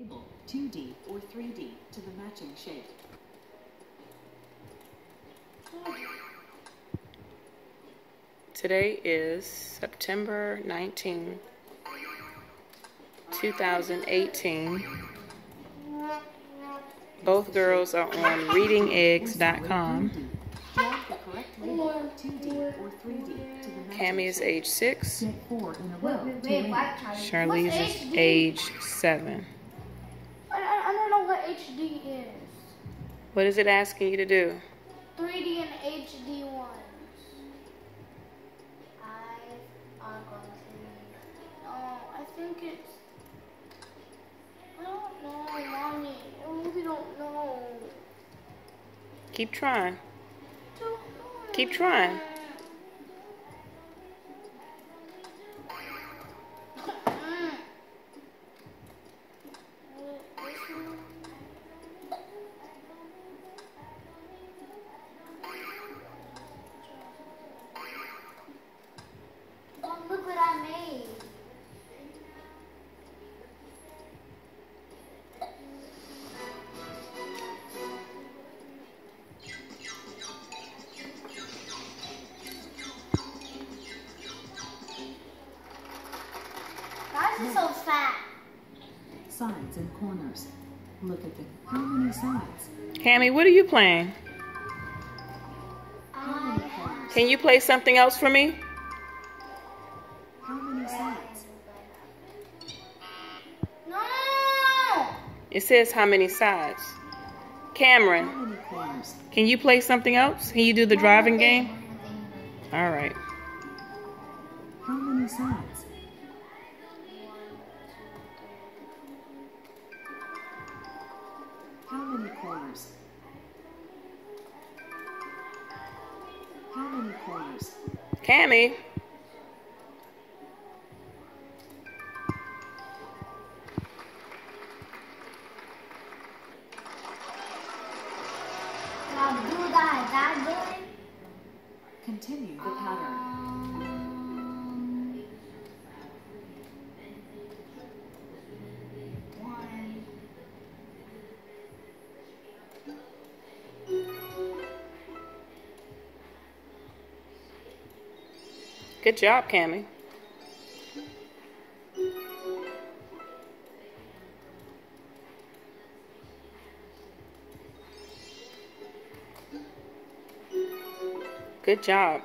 Label 2D or 3D to the matching shape. Today is September 19, 2018. Both girls are on readingeggs.com. Drag the correct label 2D or 3D to the matching Cami is age 6. Get four in a know what HD is. What is it asking you to do? 3D and HD ones. I are going to. No, I think it's. I don't know, mommy. I really don't know. Keep trying. Don't know. Keep trying. Why so fat? Sides and corners. Look at the how many sides? Cami, what are you playing? How? Can you play something else for me? How many sides? No! It says how many sides. Cameron, can you play something else? Can you do the driving game? All right. How many sides? How many corners? How many corners? Cami, Now do that, that good. Continue the pattern. Good job, Cami. Good job.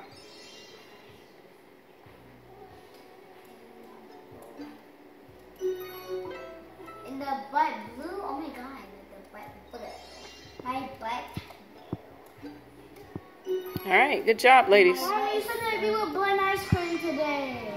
All right, good job, ladies. Mom, you said that we were blend ice cream today.